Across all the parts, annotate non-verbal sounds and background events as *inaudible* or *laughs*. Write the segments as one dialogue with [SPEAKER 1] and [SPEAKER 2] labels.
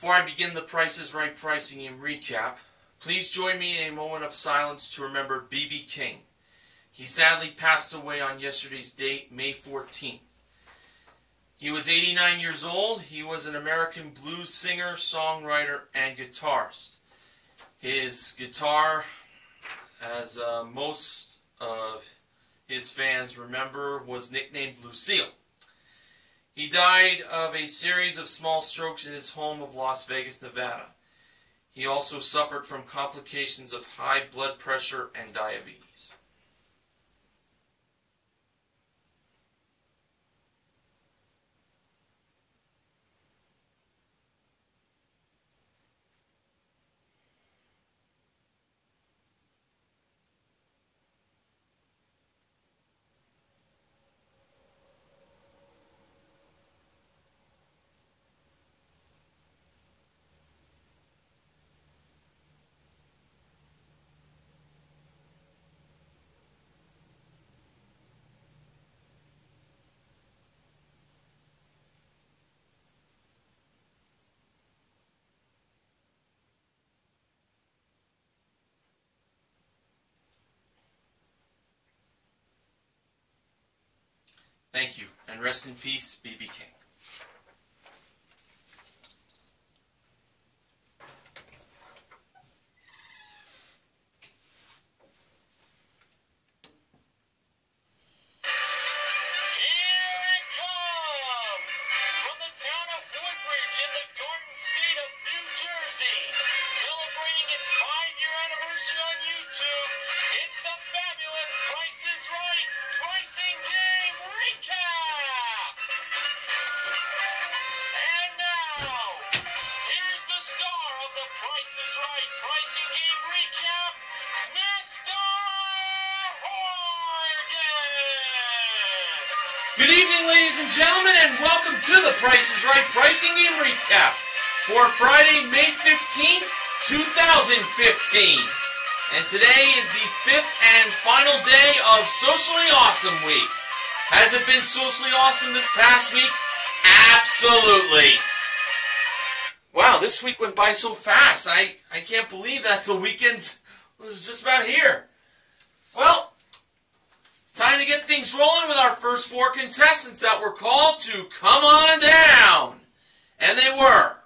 [SPEAKER 1] Before I begin the Price is Right pricing and recap, please join me in a moment of silence to remember B.B. King. He sadly passed away on yesterday's date, May 14th. He was 89 years old. He was an American blues singer, songwriter, and guitarist. His guitar, as uh, most of his fans remember, was nicknamed Lucille. He died of a series of small strokes in his home of Las Vegas, Nevada. He also suffered from complications of high blood pressure and diabetes. Thank you, and rest in peace, B.B. King. Price is Right Pricing Game Recap for Friday, May 15th, 2015. And today is the fifth and final day of Socially Awesome Week. Has it been socially awesome this past week? Absolutely. Wow, this week went by so fast. I, I can't believe that the weekend was just about here. Well, time to get things rolling with our first four contestants that were called to come on down. And they were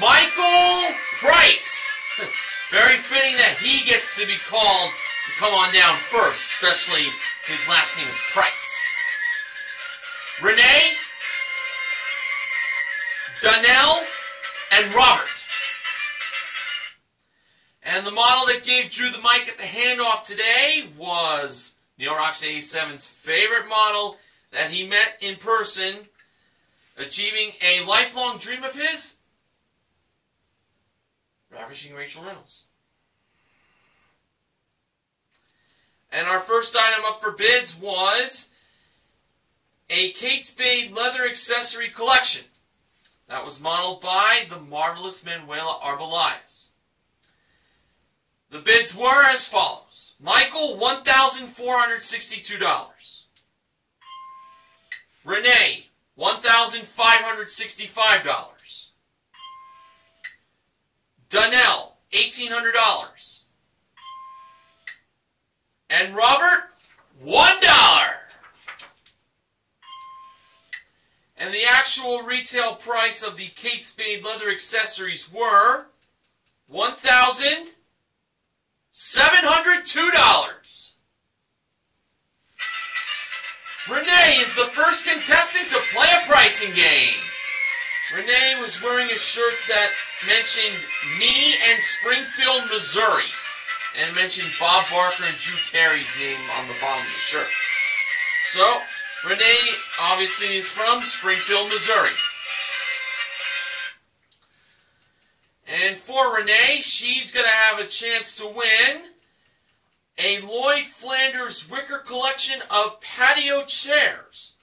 [SPEAKER 1] Michael Price. *laughs* Very fitting that he gets to be called to come on down first, especially his last name is Price. Renee, Donnell, and Robert. And the model that gave Drew the mic at the handoff today was Rocks 87's favorite model that he met in person, achieving a lifelong dream of his, ravishing Rachel Reynolds. And our first item up for bids was a Kate Spade leather accessory collection. That was modeled by the marvelous Manuela Arbeláez. The bids were as follows. Michael, $1,462. Renee, $1,565. Donnell, $1,800. And Robert, $1. And the actual retail price of the Kate Spade leather accessories were 1000 $702. Renee is the first contestant to play a pricing game. Renee was wearing a shirt that mentioned me and Springfield, Missouri, and mentioned Bob Barker and Drew Carey's name on the bottom of the shirt. So, Renee obviously is from Springfield, Missouri. And for Renee, she's going to have a chance to win a Lloyd Flanders Wicker collection of patio chairs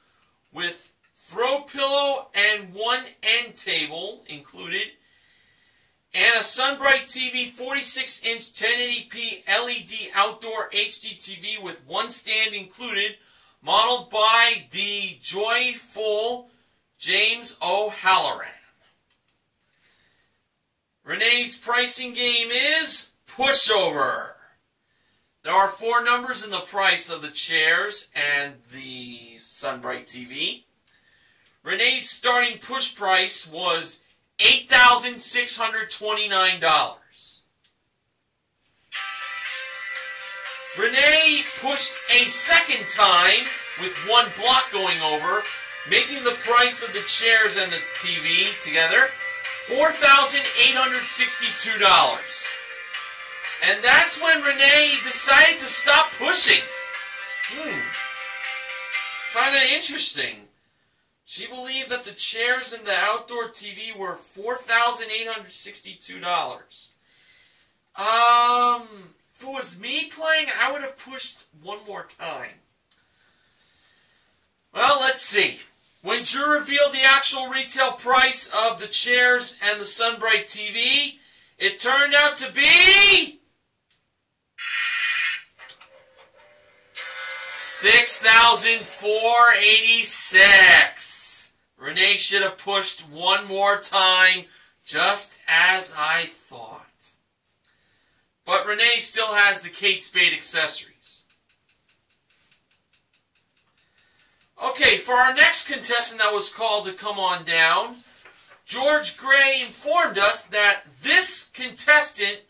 [SPEAKER 1] with throw pillow and one end table included, and a SunBrite TV 46 inch 1080p LED outdoor HD TV with one stand included, modeled by the Joyful James O'Halloran. Renee's pricing game is pushover. There are four numbers in the price of the chairs and the SunBrite TV. Renee's starting push price was $8,629. Renee pushed a second time with one block going over, making the price of the chairs and the TV together $4,862. And that's when Renee decided to stop pushing. Hmm. Kind of interesting. She believed that the chairs and the outdoor TV were $4,862. Um, if it was me playing, I would have pushed one more time. Well, let's see. When Drew revealed the actual retail price of the chairs and the SunBrite TV, it turned out to be six thousand four eighty-six. Renee should have pushed one more time, just as I thought. But Renee still has the Kate Spade accessories. Okay, for our next contestant that was called to come on down, George Gray informed us that this contestant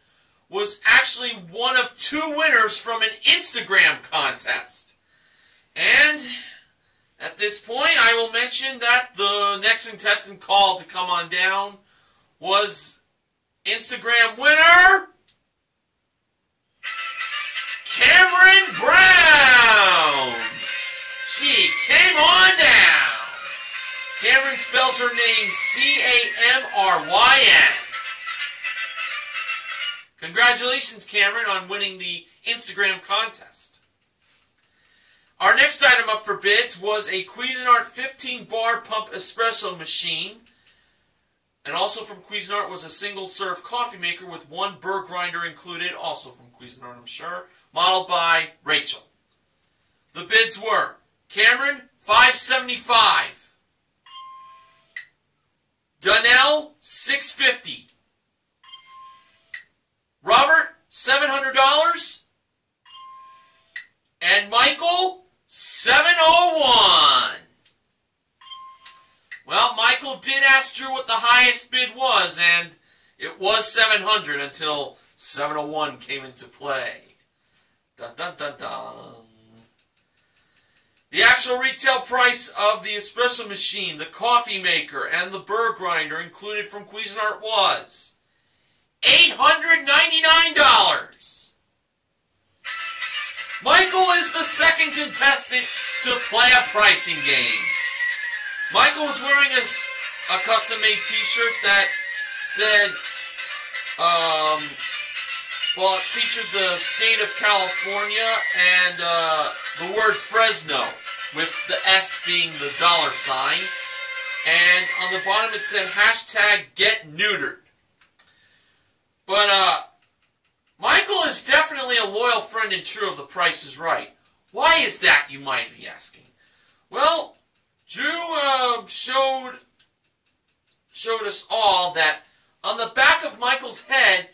[SPEAKER 1] was actually one of two winners from an Instagram contest. And at this point, I will mention that the next contestant called to come on down was Instagram winner Camryn Brown. She came on down. Camryn spells her name C-A-M-R-Y-N. Congratulations, Camryn, on winning the Instagram contest. Our next item up for bids was a Cuisinart 15 bar pump espresso machine. And also from Cuisinart was a single serve coffee maker with one burr grinder included, also from Cuisinart, I'm sure, modeled by Rachel. The bids were Camryn, 575. Donnell, 650. Robert, $700. And Michael, 701. Well, Michael did ask Drew what the highest bid was, and it was 700 until 701 came into play. Dun dun dun dun. The actual retail price of the espresso machine, the coffee maker, and the burr grinder included from Cuisinart was $899. Michael is the second contestant to play a pricing game. Michael was wearing a, a custom-made t-shirt that said, um, well, it featured the state of California and uh, the word Fresno, with the S being the dollar sign. And on the bottom it said hashtag get neutered. But uh, Michael is definitely a loyal friend and true of The Price is Right. Why is that, you might be asking? Well, Drew uh, showed showed us all that on the back of Michael's head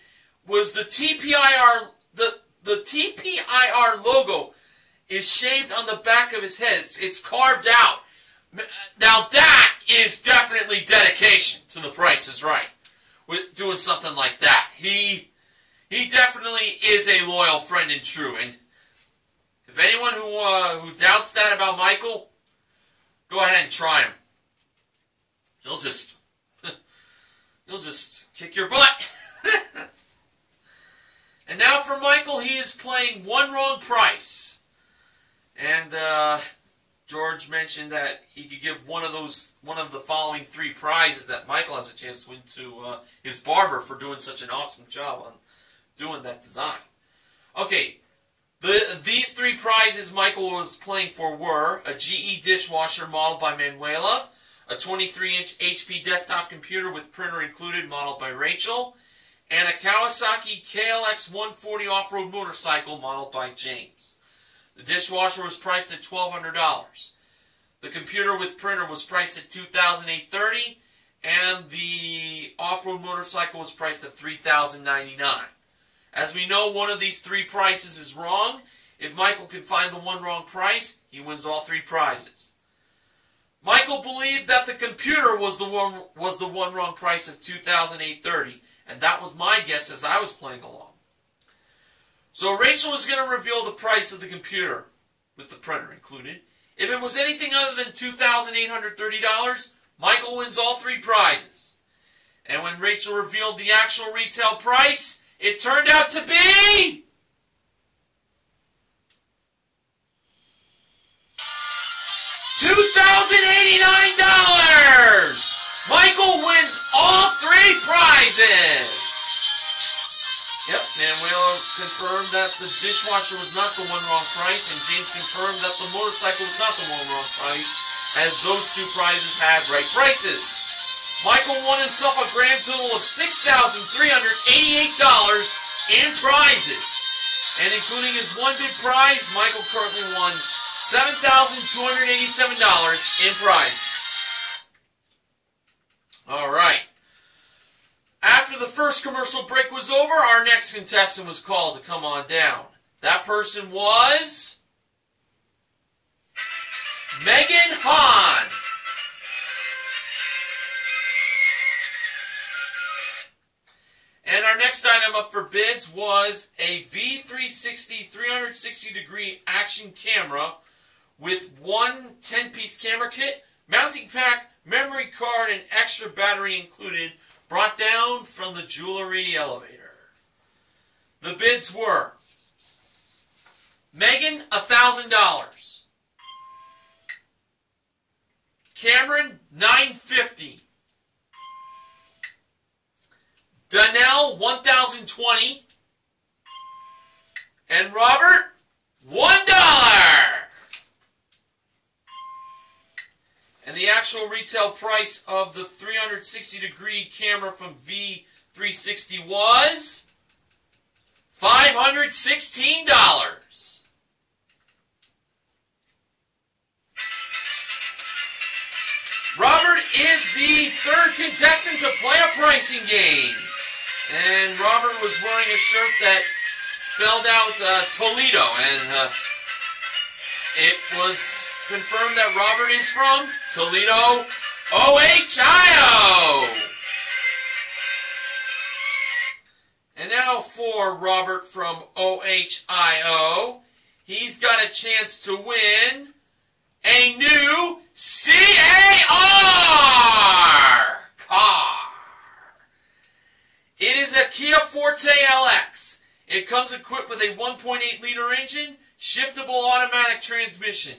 [SPEAKER 1] was the TPIR the the TPIR logo is shaved on the back of his head. It's, it's carved out. Now that is definitely dedication to The Price is Right. With doing something like that, he he definitely is a loyal friend and true. And if anyone who uh, who doubts that about Michael, go ahead and try him. He'll just *laughs* he'll just kick your butt. *laughs* and now for Michael, he is playing one wrong price. And uh, George mentioned that he could give one of those, one of the following three prizes that Michael has a chance to win to uh, his barber for doing such an awesome job on doing that design. Okay, the these three prizes Michael was playing for were a GE dishwasher modeled by Manuela, a 23-inch HP desktop computer with printer included modeled by Rachel, and a Kawasaki KLX 140 off-road motorcycle modeled by James. The dishwasher was priced at $1,200. The computer with printer was priced at $2,830 and the off-road motorcycle was priced at 3,099. As we know, one of these three prices is wrong. If Michael can find the one wrong price, he wins all three prizes. Michael believed that the computer was the one was the one wrong price of 2830, and that was my guess as I was playing along. So Rachel was going to reveal the price of the computer with the printer included. If it was anything other than $2,830, Michael wins all three prizes. And when Rachel revealed the actual retail price, it turned out to be $2,089! Michael wins all three prizes! Yep, Manuel confirmed that the dishwasher was not the one wrong price, and James confirmed that the motorcycle was not the one wrong price, as those two prizes had right prices. Michael won himself a grand total of $6,388 in prizes. And including his one big prize, Michael currently won $7,287 in prizes. All right. After the first commercial break was over, our next contestant was called to come on down. That person was Megan Hahn. And our next item up for bids was a V360 360 degree action camera with one 10 piece camera kit, mounting pack, memory card, and extra battery included, brought down from the jewelry elevator. The bids were Megan, $1,000. Camryn, 950 Donnell, 1020 And Robert, $1! And the actual retail price of the 360 degree camera from V360 was $516. Robert is the third contestant to play a pricing game. And Robert was wearing a shirt that spelled out uh, Toledo. And uh, it was confirmed that Robert is from Toledo, Ohio. And now for Robert from OHIO. He's got a chance to win a new C-A-R car. It is a Kia Forte LX. It comes equipped with a 1.8 liter engine, shiftable automatic transmission,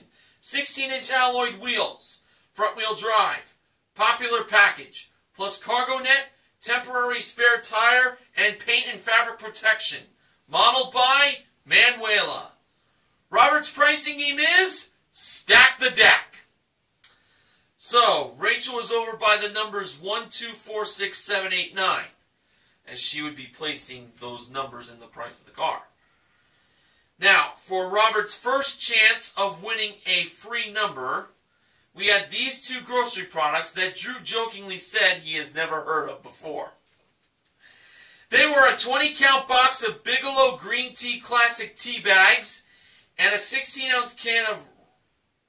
[SPEAKER 1] 16 inch alloyed wheels, front wheel drive, popular package, plus cargo net, temporary spare tire, and paint and fabric protection. Modeled by Manuela. Robert's pricing game is Stack the Deck. So, Rachel was over by the numbers 1, 2, 4, 6, 7, 8, 9. As she would be placing those numbers in the price of the car. Now, for Robert's first chance of winning a free number, we had these two grocery products that Drew jokingly said he has never heard of before. They were a 20 count box of Bigelow Green Tea Classic tea bags and a 16 ounce can of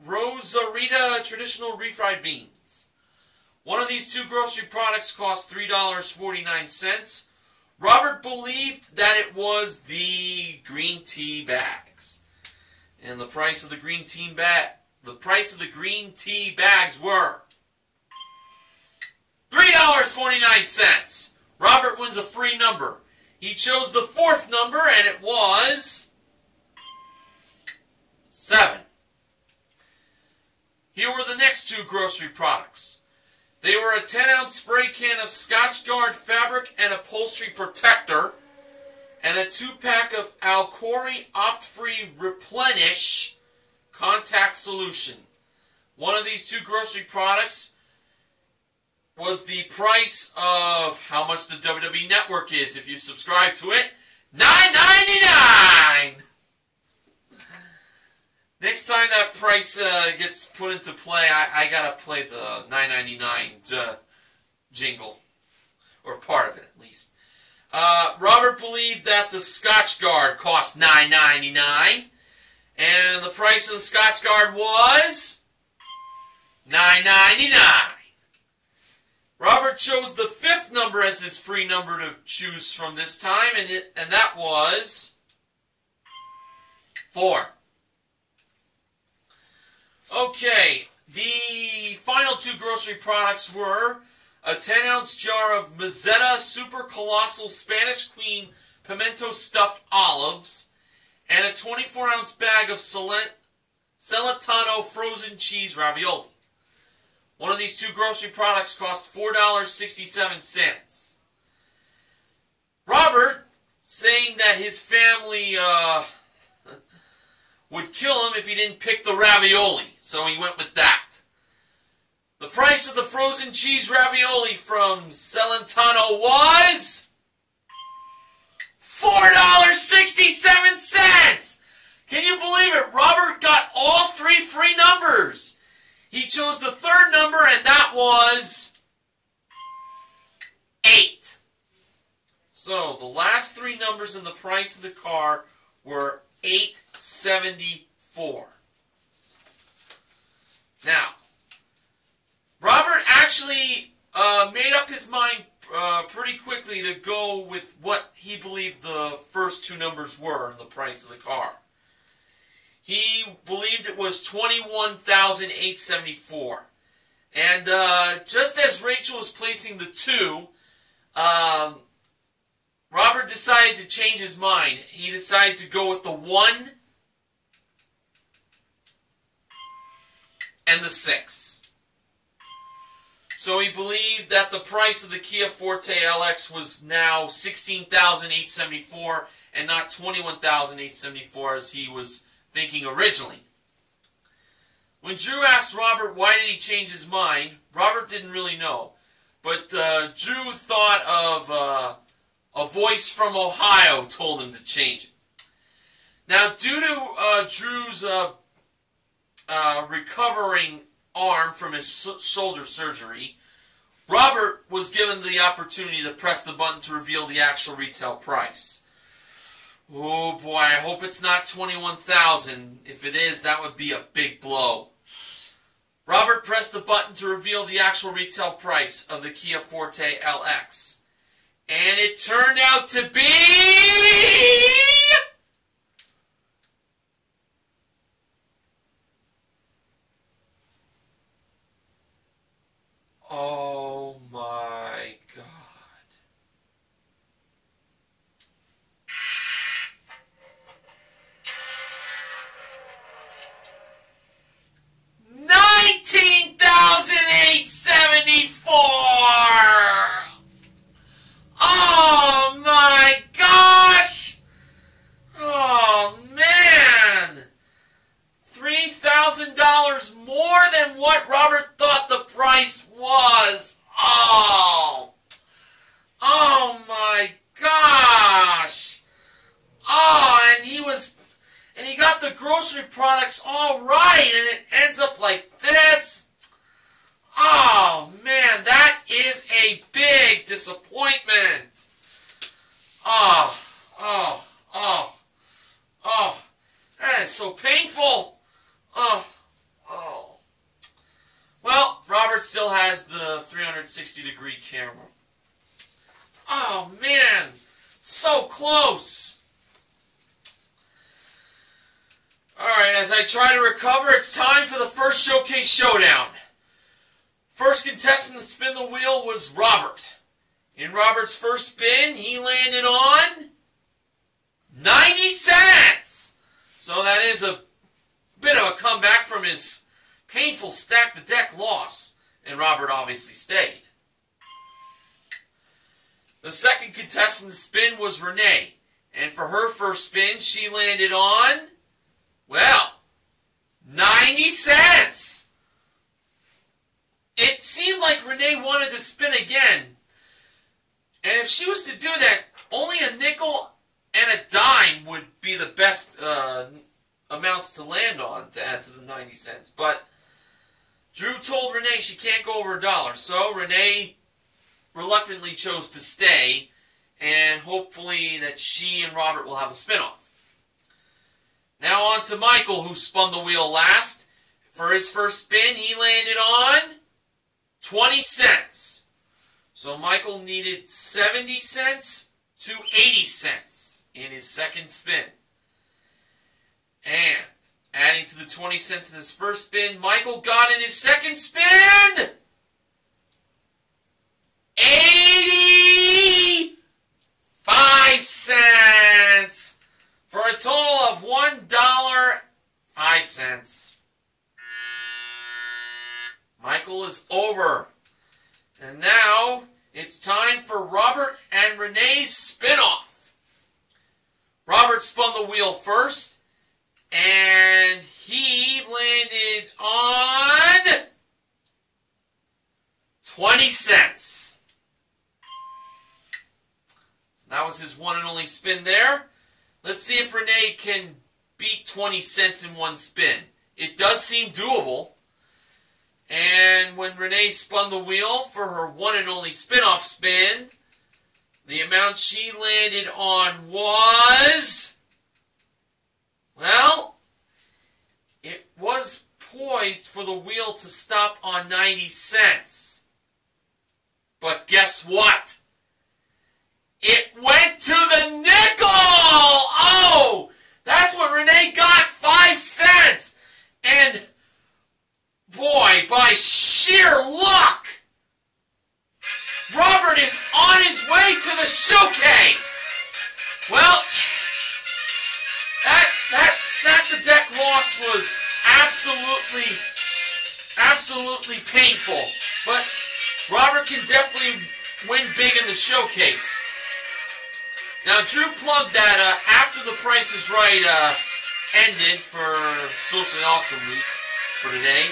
[SPEAKER 1] Rosarita Traditional Refried Beans. One of these two grocery products cost $3.49. Robert believed that it was the green tea bags. And the price of the green tea bag the price of the green tea bags were $3.49. Robert wins a free number. He chose the fourth number, and it was 7. Here were the next two grocery products. They were a 10 ounce spray can of Scotchgard fabric and upholstery protector, and a two pack of Alcon Opti-Free Replenish contact solution. One of these two grocery products was the price of how much the WWE Network is if you subscribe to it. $9.99! Next time that price uh, gets put into play, I, I gotta play the 9.99 uh, jingle, or part of it at least. Uh, Robert believed that the Scotchgard cost 9.99, and the price of the Scotchgard was 9.99. Robert chose the fifth number as his free number to choose from this time, and it, and that was four. Okay, the final two grocery products were a 10 ounce jar of Mezzetta Super Colossal Spanish Queen pimento stuffed olives and a 24 ounce bag of Celentano frozen cheese ravioli. One of these two grocery products cost $4.67. Robert, saying that his family uh, would kill him if he didn't pick the ravioli, so he went with that. The price of the frozen cheese ravioli from Celentano was $4.67! Can you believe it? Robert got all three free numbers. He chose the third number, and that was 8. So, the last three numbers in the price of the car were 874. Now, Robert actually uh, made up his mind uh, pretty quickly to go with what he believed the first two numbers were in the price of the car. He believed it was 21,874. And uh, just as Rachel was placing the two, um, Robert decided to change his mind. He decided to go with the one and the six. So he believed that the price of the Kia Forte LX was now 16,874 and not 21,874 as he was thinking originally. When Drew asked Robert why did he change his mind, Robert didn't really know. But uh, Drew thought of uh, a voice from Ohio told him to change it. Now, due to uh, Drew's uh, recovering arm from his shoulder surgery, Robert was given the opportunity to press the button to reveal the actual retail price. Oh boy, I hope it's not 21,000. If it is, that would be a big blow. Robert pressed the button to reveal the actual retail price of the Kia Forte LX. And it turned out to be Oh my god. Nineteen thousand eight seventy four. Oh my gosh! Oh man! Three thousand dollars more than what Robert thought the price was. Oh. Oh my gosh. Oh, and he was, and he got the grocery products all right, and it ends up like this. Oh man, that is a big disappointment. Oh, oh, oh, oh, that is so painful. Oh, oh. Well, Robert still has the 360 degree camera. Oh man, so close. Alright, as I try to recover, it's time for the showcase showdown. First contestant to spin the wheel was Robert. In Robert's first spin, he landed on 90 cents. So that is a bit of a comeback from his painful stack the deck loss, and Robert obviously stayed. The second contestant to spin was Renee, and for her first spin, she landed on, well, 90 cents. It seemed like Renee wanted to spin again, and if she was to do that, only a nickel and a dime would be the best uh, amounts to land on to add to the 90 cents. But Drew told Renee she can't go over a dollar, so Renee reluctantly chose to stay, and hopefully that she and Robert will have a spinoff. Now on to Michael, who spun the wheel last. For his first spin, he landed on 20 cents. So Michael needed 70 cents to 80 cents in his second spin. And adding to the 20 cents in his first spin, Michael got in his second spin 85 cents for a total of $1.05. Michael is over. And now it's time for Robert and Renee's spinoff. Robert spun the wheel first, and he landed on 20 cents. That was his one and only spin there. Let's see if Renee can beat 20 cents in one spin. It does seem doable. And when Renee spun the wheel for her one and only spin-off spin, the amount she landed on was, well, it was poised for the wheel to stop on 90 cents. But guess what? It went to the nickel! Oh! That's what Renee got, five cents! And boy, by sheer luck, Robert is on his way to the showcase. Well, that that stack the deck loss was absolutely, absolutely painful. But Robert can definitely win big in the showcase. Now, Drew plugged that uh, after the Price is Right uh, ended for Socially Awesome Week for today.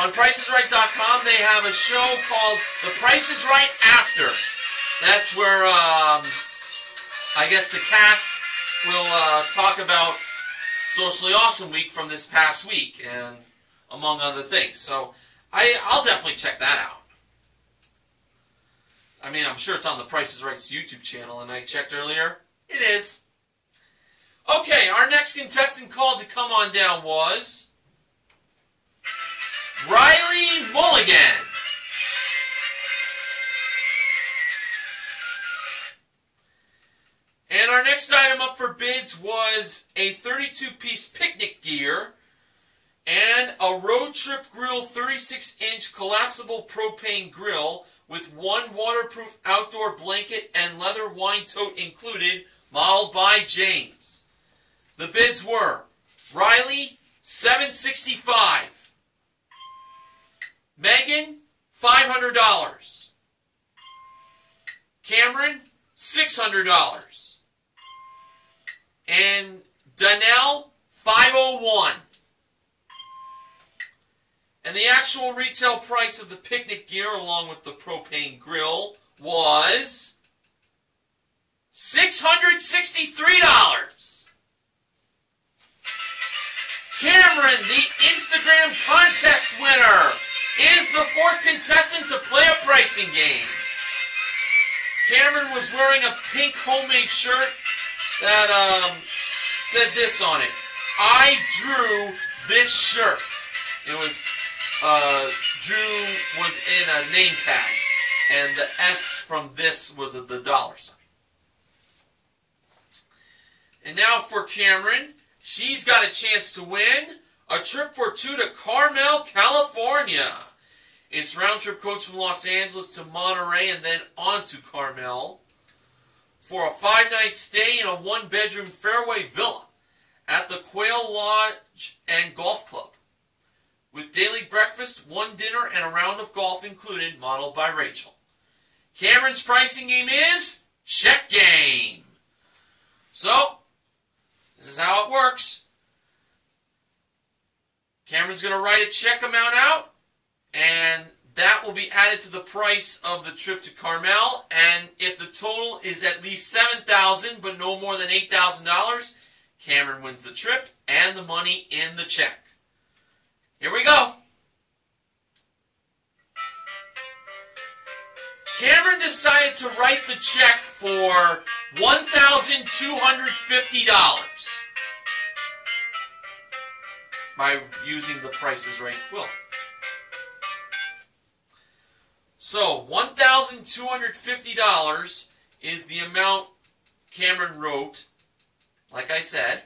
[SPEAKER 1] On PriceIsRight.com, they have a show called The Price is Right After. That's where um, I guess the cast will uh, talk about Socially Awesome Week from this past week, and among other things. So I, I'll definitely check that out. I mean, I'm sure it's on the Price is Right's YouTube channel, and I checked earlier. It is. Okay, our next contestant called to come on down was Riley Mulligan. And our next item up for bids was a 32-piece picnic gear and a Road Trip Grill 36-inch collapsible propane grill with one waterproof outdoor blanket and leather wine tote included, modeled by James. The bids were Riley 765, Megan $500, Camryn $600, and Donnell 501. And the actual retail price of the picnic gear along with the propane grill was $663. Camryn, the Instagram contest winner, is the fourth contestant to play a pricing game. Camryn was wearing a pink homemade shirt that um, said this on it. I drew this shirt. It was uh, Drew was in a name tag, and the S from this was the dollar sign. And now for Camryn, she's got a chance to win a trip for two to Carmel, California. It's round trip coach from Los Angeles to Monterey and then on to Carmel for a five night stay in a one bedroom fairway villa at the Quail Lodge and Golf Club with daily breakfast, one dinner, and a round of golf included, modeled by Rachel. Camryn's pricing game is check game. So, this is how it works. Camryn's going to write a check amount out, and that will be added to the price of the trip to Carmel. And if the total is at least seven thousand, but no more than eight thousand dollars, Camryn wins the trip and the money in the check. Here we go. Camryn decided to write the check for $1,250 by using the Price is Right quilt. So, $1,250 is the amount Camryn wrote, like I said.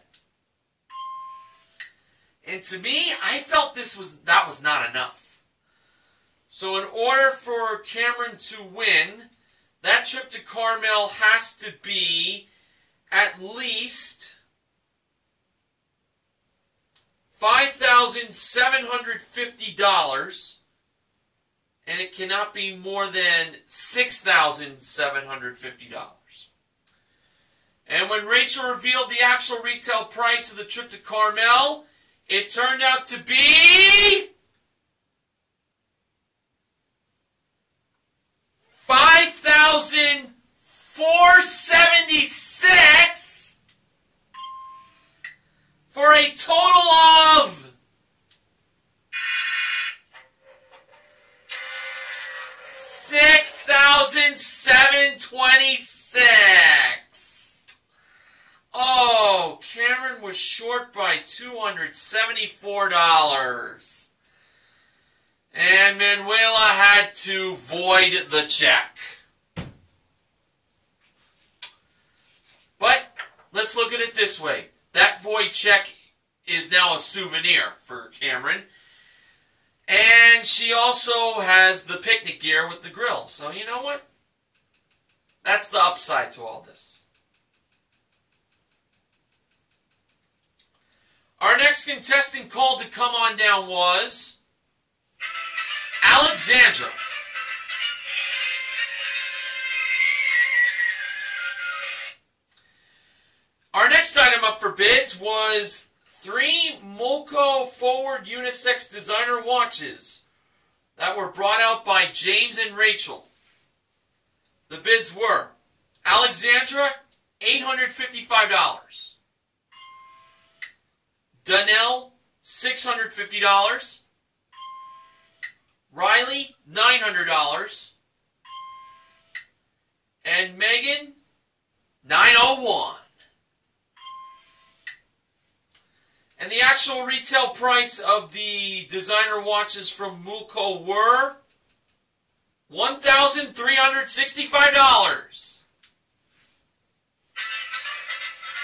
[SPEAKER 1] And to me, I felt this was that was not enough. So in order for Camryn to win, that trip to Carmel has to be at least $5,750 and it cannot be more than $6,750. And when Rachel revealed the actual retail price of the trip to Carmel, it turned out to be $5,476 for a total of six thousand seven twenty six. Oh, Camryn was short by two hundred seventy four dollars. And Manuela had to void the check. But let's look at it this way. That void check is now a souvenir for Camryn. And she also has the picnic gear with the grill. So you know what? That's the upside to all this. Our next contestant called to come on down was Alexandra. For bids was three Mulco forward unisex designer watches that were brought out by James and Rachel. The bids were Alexandra, $855. Donnell, $650. Riley, $900. And Megan, 901 And the actual retail price of the designer watches from Mulco were $1,365.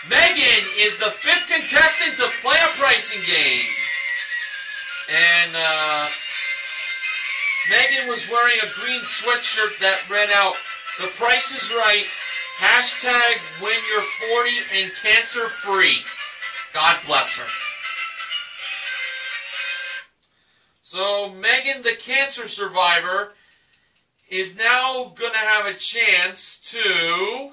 [SPEAKER 1] Megan is the fifth contestant to play a pricing game. And uh, Megan was wearing a green sweatshirt that read out, The Price is Right, hashtag when you're 40 and cancer free. God bless her. So Megan, the cancer survivor, is now going to have a chance to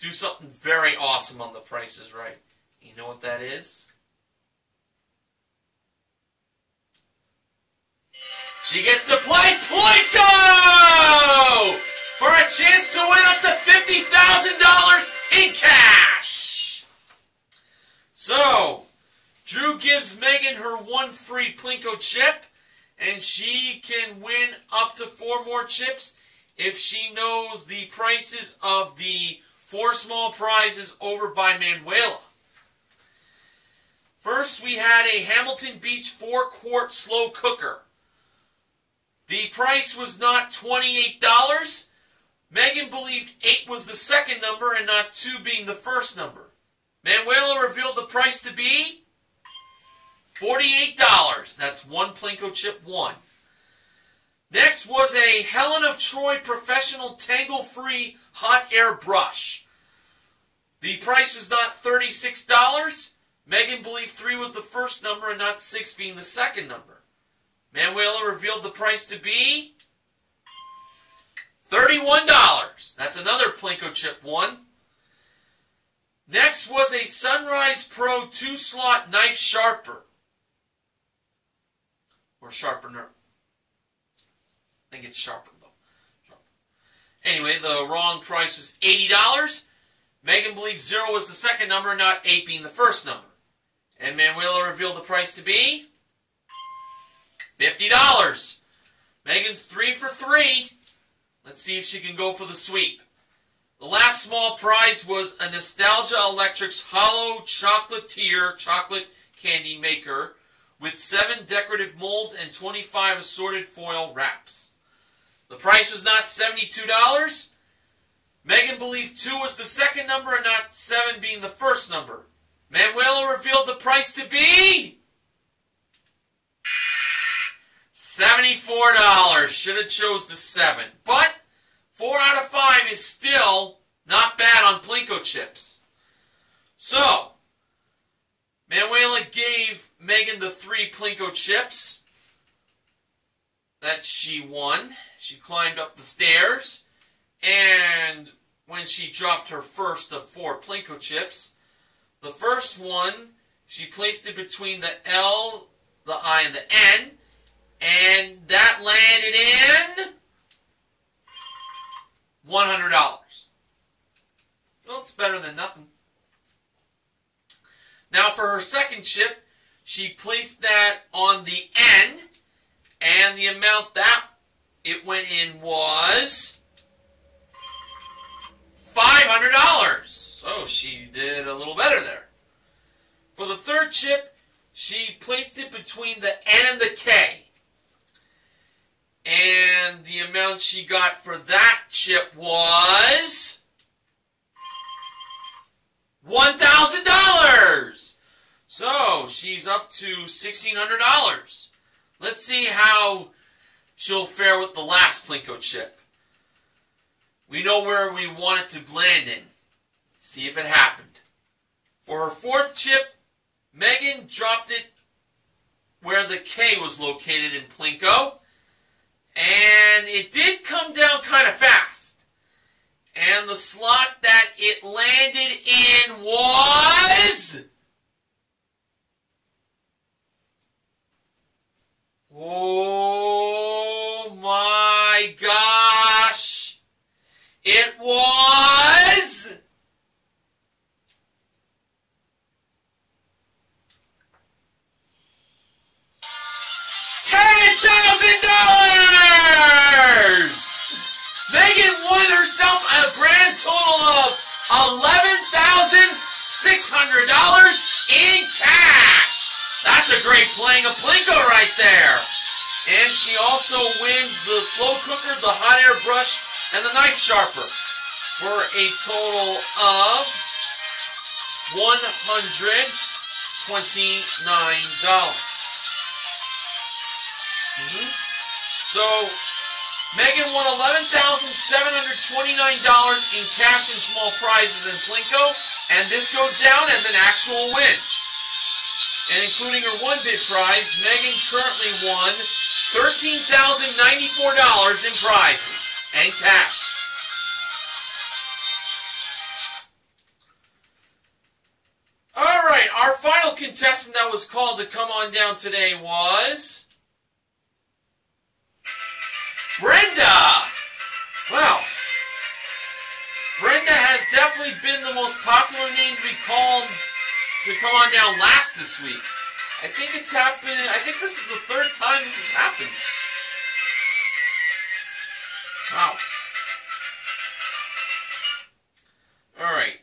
[SPEAKER 1] do something very awesome on The Price is Right. You know what that is? She gets to play Plinko for a chance to win up to $50,000 in cash. So, Drew gives Megan her one free Plinko chip, and she can win up to four more chips if she knows the prices of the four small prizes over by Manuela. First, we had a Hamilton Beach 4 quart slow cooker. The price was not $28. Megan believed 8 was the second number and not 2 being the first number. Manuela revealed the price to be $48. That's one Plinko chip 1. Next was a Helen of Troy professional tangle-free hot air brush. The price was not $36. Megan believed 3 was the first number and not 6 being the second number. Manuela revealed the price to be $31. That's another Plinko chip one. Next was a Sunrise Pro 2-slot knife sharper. Or sharpener. I think it's sharper though. Anyway, the wrong price was $80. Megan believed zero was the second number, not eight being the first number. And Manuela revealed the price to be $50. Megan's three for three. Let's see if she can go for the sweep. The last small prize was a Nostalgia Electrics Hollow Chocolatier chocolate candy maker with seven decorative molds and 25 assorted foil wraps. The price was not $72. Megan believed 2 was the second number and not 7 being the first number. Manuela revealed the price to be $74. Should have chose the 7. But 4 out of 5 is still not bad on Plinko chips. So, Manuela gave Megan the 3 Plinko chips that she won. She climbed up the stairs, and when she dropped her first of four Plinko chips, the first one, she placed it between the L, the I, and the N, and that landed in $100. Well, it's better than nothing. Now, for her second chip, she placed that on the N, and the amount that it went in was $500. So she did a little better there. For the third chip, she placed it between the N and the K. And the amount she got for that chip was $1,000. So she's up to $1,600. Let's see how she'll fare with the last Plinko chip. We know where we want it to land in. Let's see if it happened. For her fourth chip, Megan dropped it where the K was located in Plinko. And it did come down kind of fast. And the slot that it landed in was... Oh my gosh! It was... Ten thousand dollars! Megan won herself a grand total of eleven thousand six hundred dollars in cash. That's a great playing of Plinko right there. And she also wins the slow cooker, the hot air brush, and the knife sharper for a total of $129. Mm-hmm. So, Megan won $11,729 in cash and small prizes in Plinko, and this goes down as an actual win. And including her one bid prize, Megan currently won $13,094 in prizes and cash. All right, our final contestant that was called to come on down today was Brenda. Wow. Brenda has definitely been the most popular name to be called to come on down last this week. I think it's happened. I think this is the third time this has happened. Wow. Alright.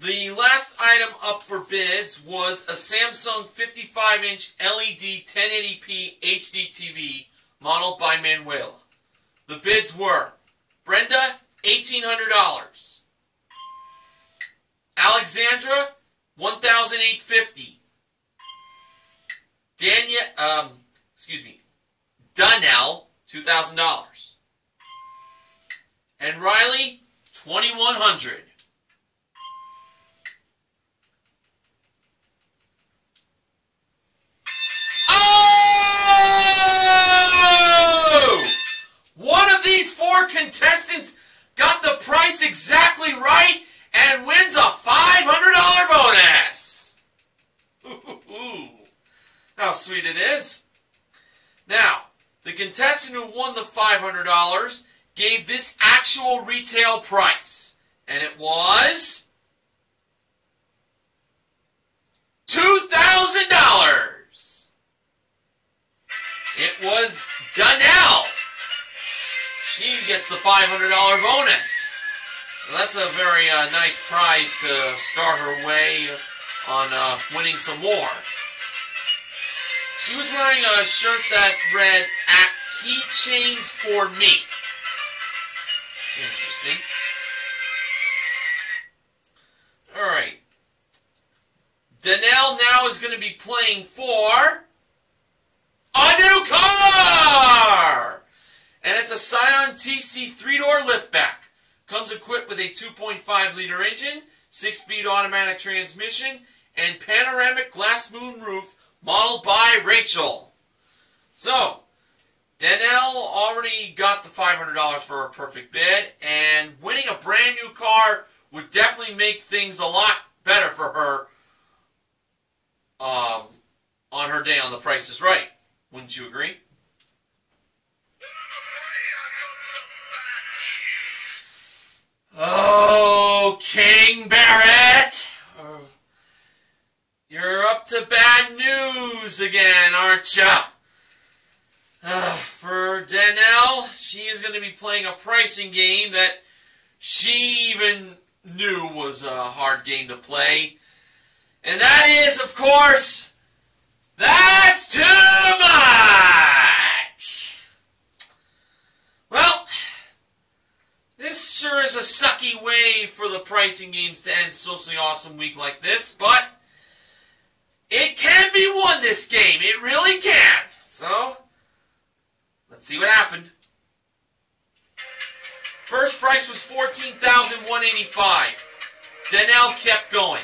[SPEAKER 1] The last item up for bids was a Samsung 55-inch LED 1080p HD TV modeled by Manuela. The bids were Brenda, $1,800. Alexandra, 1850 Daniel, um, excuse me, Danelle, $2,000. And Riley, 2100 sweet it is. Now, the contestant who won the $500 gave this actual retail price, and it was $2,000. It was Danelle. She gets the $500 bonus. Well, that's a very uh, nice prize to start her way on uh, winning some more. She was wearing a shirt that read, at keychains for me. Interesting. Alright. Danelle now is going to be playing for a new car! And it's a Scion TC 3-door liftback. Comes equipped with a 2.5 liter engine, 6-speed automatic transmission, and panoramic glass moon roof modeled by Rachel. So, Danelle already got the $500 for a perfect bid, and winning a brand new car would definitely make things a lot better for her um, on her day on The Price is Right. Wouldn't you agree? Oh, King Barrett! Oh, you're up to bad again, aren't ya? Uh, for Danelle, she is going to be playing a pricing game that she even knew was a hard game to play. And that is, of course, that's too much! Well, this sure is a sucky way for the pricing games to end Socially Awesome Week like this, but it can be won this game. It really can. So, let's see what happened. First price was 14185 Danelle kept going.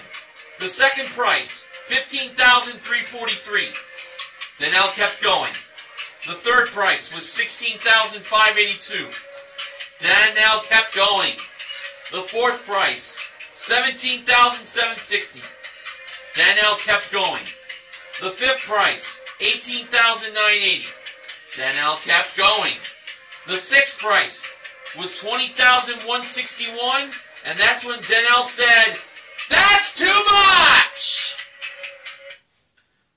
[SPEAKER 1] The second price, 15343 Danelle kept going. The third price was 16582 Danelle kept going. The fourth price, 17760 Danelle kept going. The fifth price, 18980 Danelle kept going. The sixth price, was 20,161, and that's when Danelle said, That's too much!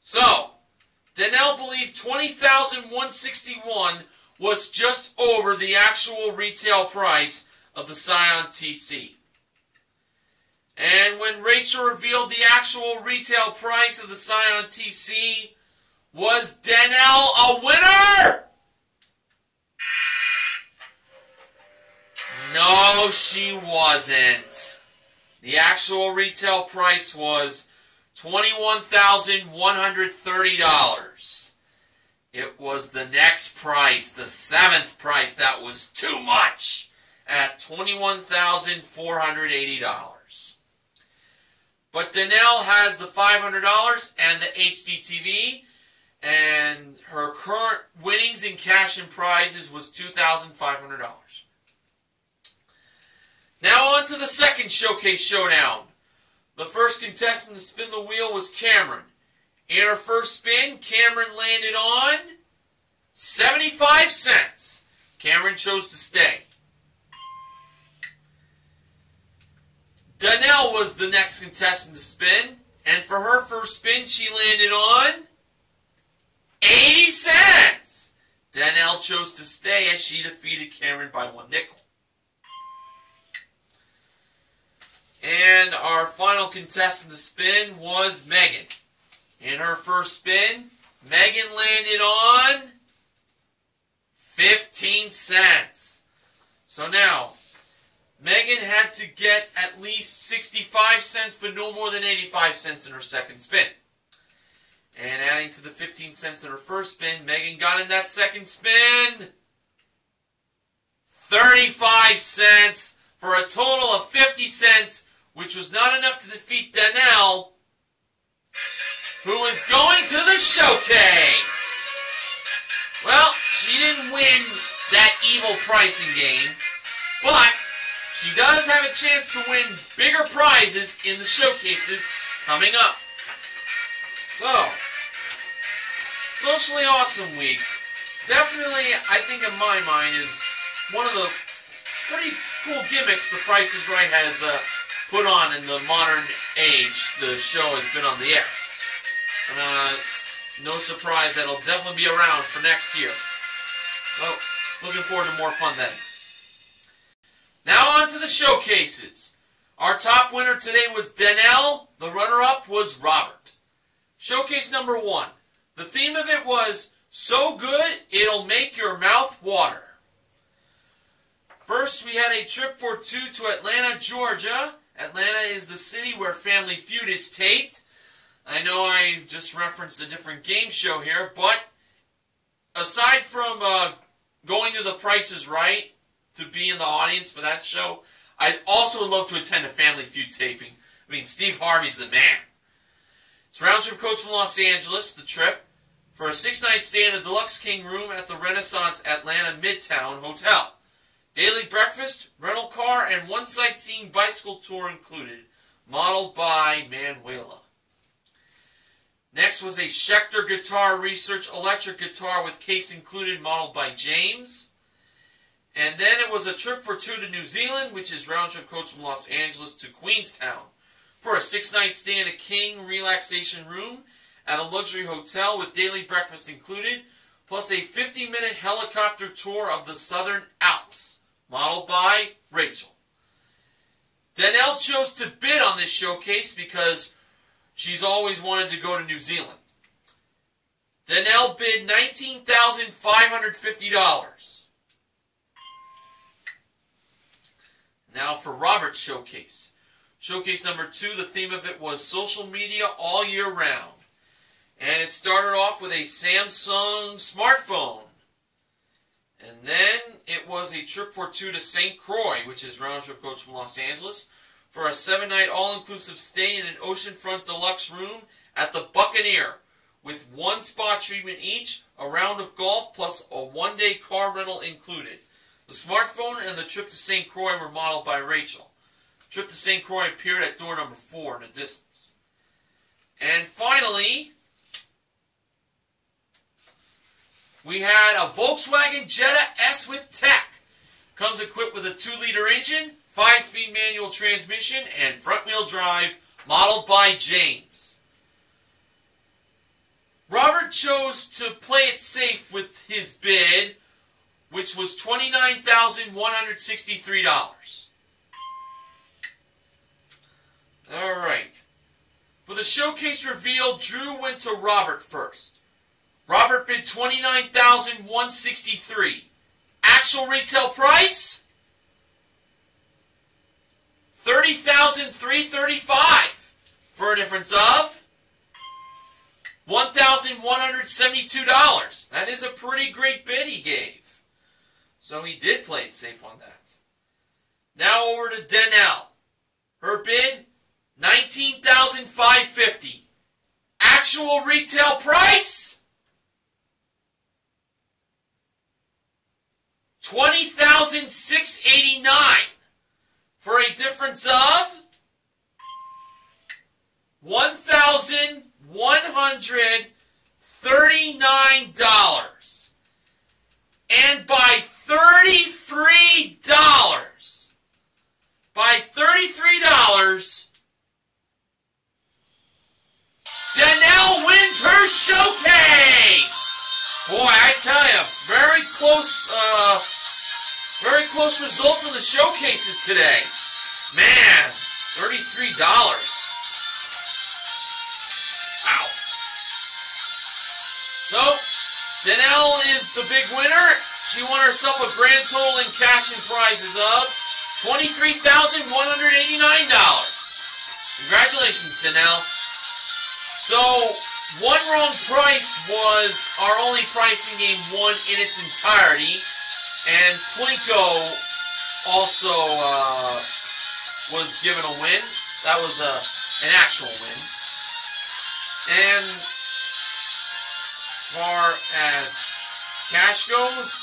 [SPEAKER 1] So, Danelle believed 20,161 was just over the actual retail price of the Scion TC. And when Rachel revealed the actual retail price of the Scion TC, was Danelle a winner? No, she wasn't. The actual retail price was $21,130. It was the next price, the seventh price, that was too much at $21,480. But Danelle has the $500 and the HDTV, and her current winnings in cash and prizes was $2,500. Now on to the second Showcase Showdown. The first contestant to spin the wheel was Camryn. In her first spin, Camryn landed on 75 cents. Camryn chose to stay. Danelle was the next contestant to spin, and for her first spin, she landed on 80 cents. Danelle chose to stay as she defeated Camryn by one nickel. And our final contestant to spin was Megan. In her first spin, Megan landed on 15 cents. So now, had to get at least 65 cents, but no more than 85 cents in her second spin. And adding to the 15 cents in her first spin, Megan got in that second spin 35 cents for a total of 50 cents which was not enough to defeat Danelle, who was going to the showcase. Well, she didn't win that evil pricing game, but she does have a chance to win bigger prizes in the showcases coming up. So, Socially Awesome Week, definitely, I think in my mind, is one of the pretty cool gimmicks The Price is Right has uh, put on in the modern age the show has been on the air. Uh, no surprise that'll definitely be around for next year. Well, looking forward to more fun then. Now on to the showcases. Our top winner today was Danelle. The runner-up was Robert. Showcase number one. The theme of it was so good it'll make your mouth water. First, we had a trip for two to Atlanta, Georgia. Atlanta is the city where Family Feud is taped. I know I just referenced a different game show here, but aside from uh, going to the Price is Right to be in the audience for that show, I also would love to attend a Family Feud taping. I mean, Steve Harvey's the man. It's round trip coach from Los Angeles, the trip, for a six-night stay in a deluxe king room at the Renaissance Atlanta Midtown Hotel. Daily breakfast, rental car, and one sightseeing bicycle tour included, modeled by Manuela. Next was a Schecter Guitar Research electric guitar with case included, modeled by James. And then it was a trip for two to New Zealand, which is round trip coach from Los Angeles to Queenstown, for a six night stay in a king relaxation room at a luxury hotel with daily breakfast included, plus a 50 minute helicopter tour of the Southern Alps, modeled by Rachel. Danelle chose to bid on this showcase because She's always wanted to go to New Zealand. Danelle bid $19,550. Now for Robert's showcase. Showcase number two, the theme of it was social media all year round. And it started off with a Samsung smartphone. And then it was a trip for two to St. Croix, which is round trip coach from Los Angeles for a seven night all inclusive stay in an oceanfront deluxe room at the Buccaneer with one spa treatment each, a round of golf, plus a one day car rental included. The smartphone and the trip to St. Croix were modeled by Rachel. Trip to St. Croix appeared at door number four in the distance. And finally, we had a Volkswagen Jetta S with tech. Comes equipped with a 2 liter engine, 5-speed manual transmission, and front-wheel drive, modeled by James. Robert chose to play it safe with his bid, which was $29,163. All right. For the showcase reveal, Drew went to Robert first. Robert bid $29,163. Actual retail price? Thirty thousand three thirty-five for a difference of one thousand one hundred seventy-two dollars. That is a pretty great bid he gave. So he did play it safe on that. Now over to Danelle. Her bid nineteen thousand five fifty. Actual retail price twenty thousand six eighty-nine for a difference of $1,139. And by $33, by $33, Danelle wins her showcase! Boy, I tell you, very close, uh, very close results in the showcases today. Man, $33. Wow. So, Danelle is the big winner. She won herself a grand total in cash and prizes of $23,189. Congratulations, Danelle. So, one wrong price was our only price in game one in its entirety. And Plinko also uh, was given a win. That was a, an actual win. And as far as cash goes,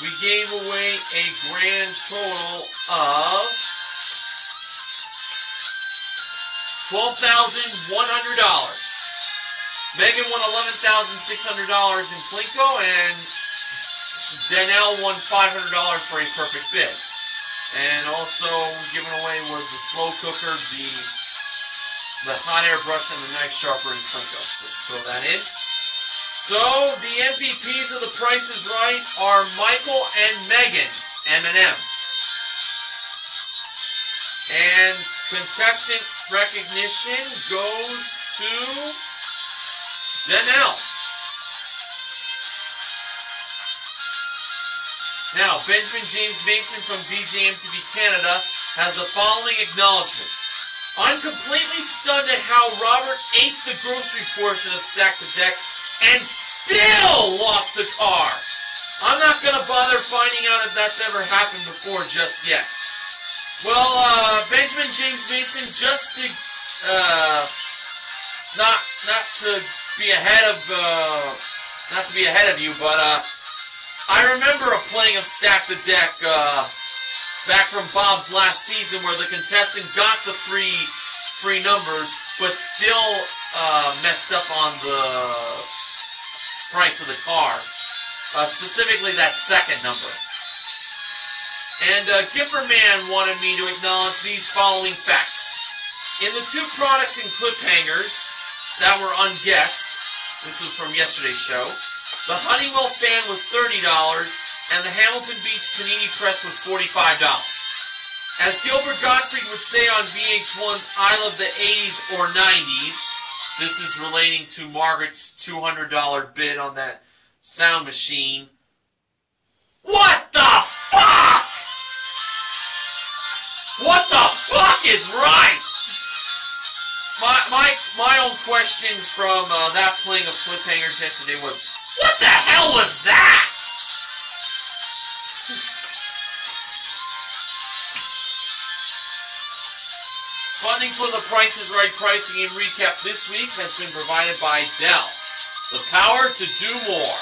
[SPEAKER 1] we gave away a grand total of $12,100. Megan won $11,600 in Plinko, and Danelle won $500 for a perfect bid. And also given away was the slow cooker, the the hot air brush and the knife sharper in Plinko. Just throw that in. So the MVPs of The Price is Right are Michael and Megan M&M. And contestant recognition goes to Danelle. Now, Benjamin James Mason from BJMTV Canada has the following acknowledgement. I'm completely stunned at how Robert aced the grocery portion of Stack the Deck and still lost the car. I'm not going to bother finding out if that's ever happened before just yet. Well, uh, Benjamin James Mason, just to, uh, not, not to be ahead of, uh, not to be ahead of you, but, uh, I remember a playing of Stack the Deck, uh, back from Bob's last season where the contestant got the three free numbers, but still uh, messed up on the price of the car. Uh, specifically that second number. And uh, Gipperman wanted me to acknowledge these following facts. In the two products and cliffhangers that were unguessed, this was from yesterday's show, the Honeywell fan was $30 and the Hamilton Beach Panini Press was $45. As Gilbert Gottfried would say on VH1's I Love the 80s or 90s, this is relating to Margaret's $200 bid on that sound machine. What the fuck? What the fuck is right? My, my, my own question from uh, that playing of cliffhangers yesterday was, what the hell was that? Funding for the Price is Right pricing and recap this week has been provided by Dell. The power to do more.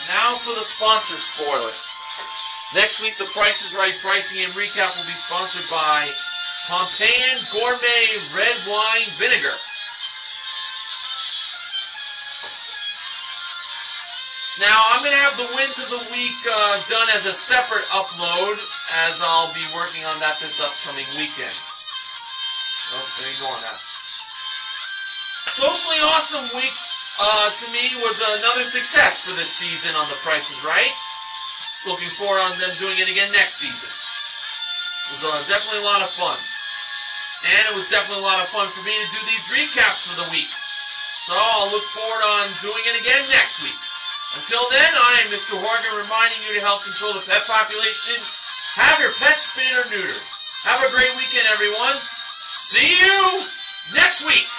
[SPEAKER 1] And now for the sponsor spoiler. Next week, the Price is Right pricing and recap will be sponsored by Pompeian Gourmet Red Wine Vinegar. Now, I'm going to have the wins of the week uh, done as a separate upload, as I'll be working on that this upcoming weekend. Oh, there you go on that. Socially Awesome Week, uh, to me, was another success for this season on The Price is Right. Looking forward on them doing it again next season. It was uh, definitely a lot of fun. And it was definitely a lot of fun for me to do these recaps for the week. So I'll look forward on doing it again next week. Until then, I am Mr. Horgan reminding you to help control the pet population. Have your pet spayed or neutered. Have a great weekend, everyone. See you next week.